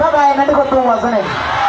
ただいまでことをわざね